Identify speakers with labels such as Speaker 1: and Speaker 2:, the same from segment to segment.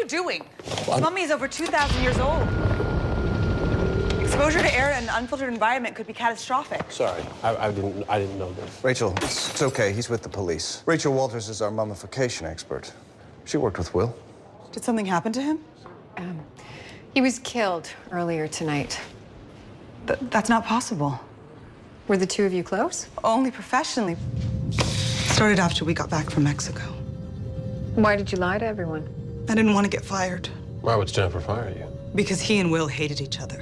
Speaker 1: you doing? This mummy is over 2,000 years old. Exposure to air in an unfiltered environment could be catastrophic.
Speaker 2: Sorry, I, I didn't. I didn't know this.
Speaker 3: Rachel, it's, it's okay. He's with the police. Rachel Walters is our mummification expert. She worked with Will.
Speaker 1: Did something happen to him?
Speaker 4: Um, he was killed earlier tonight.
Speaker 1: Th that's not possible.
Speaker 4: Were the two of you close?
Speaker 1: Only professionally. Started after we got back from Mexico.
Speaker 4: Why did you lie to everyone?
Speaker 1: I didn't want to get fired
Speaker 2: Why would Stanford fire you?
Speaker 1: because he and Will hated each other.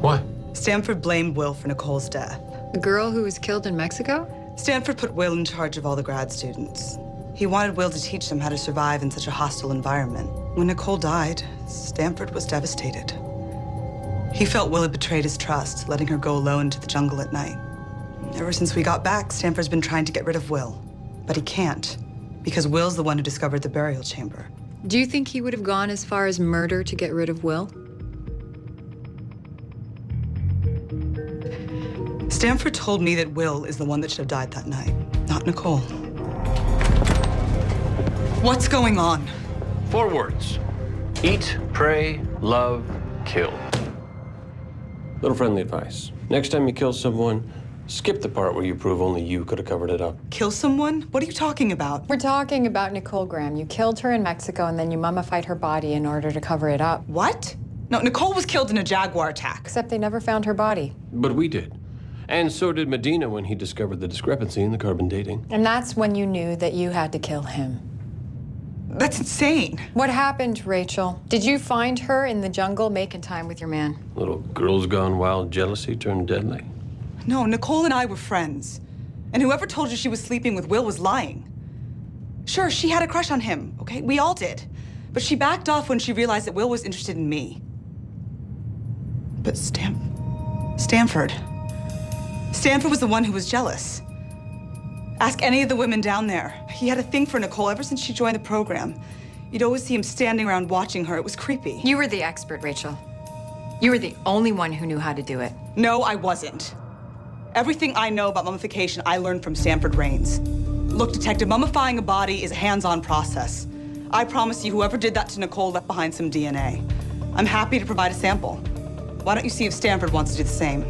Speaker 2: Why?
Speaker 1: Stanford blamed Will for Nicole's death.
Speaker 4: The girl who was killed in Mexico?
Speaker 1: Stanford put Will in charge of all the grad students. He wanted Will to teach them how to survive in such a hostile environment. When Nicole died, Stanford was devastated. He felt Will had betrayed his trust, letting her go alone into the jungle at night. Ever since we got back, Stanford's been trying to get rid of Will. But he can't, because Will's the one who discovered the burial chamber.
Speaker 4: Do you think he would have gone as far as murder to get rid of Will?
Speaker 1: Stanford told me that Will is the one that should have died that night, not Nicole. What's going on?
Speaker 5: Four words eat, pray, love, kill.
Speaker 2: Little friendly advice. Next time you kill someone, skip the part where you prove only you could have covered it up.
Speaker 1: Kill someone? What are you talking about?
Speaker 4: We're talking about Nicole Graham. You killed her in Mexico and then you mummified her body in order to cover it up.
Speaker 1: What? No, Nicole was killed in a Jaguar attack.
Speaker 4: Except they never found her body.
Speaker 2: But we did. And so did Medina when he discovered the discrepancy in the carbon dating.
Speaker 4: And that's when you knew that you had to kill him.
Speaker 1: That's insane.
Speaker 4: What happened, Rachel? Did you find her in the jungle making time with your man?
Speaker 2: Little girls gone wild jealousy turned deadly.
Speaker 1: No, Nicole and I were friends. And whoever told you she was sleeping with Will was lying. Sure, she had a crush on him, okay? We all did. But she backed off when she realized that Will was interested in me. But Stam... Stanford. Stanford was the one who was jealous. Ask any of the women down there. He had a thing for Nicole ever since she joined the program. You'd always see him standing around watching her. It was creepy.
Speaker 4: You were the expert, Rachel. You were the only one who knew how to do it.
Speaker 1: No, I wasn't. Everything I know about mummification, I learned from Stanford Rains. Look, Detective, mummifying a body is a hands-on process. I promise you, whoever did that to Nicole left behind some DNA. I'm happy to provide a sample. Why don't you see if Stanford wants to do the same?